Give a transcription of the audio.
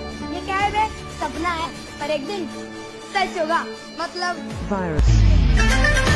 ये क्या है बे सपना है पर एक दिन सच होगा मतलब वायरस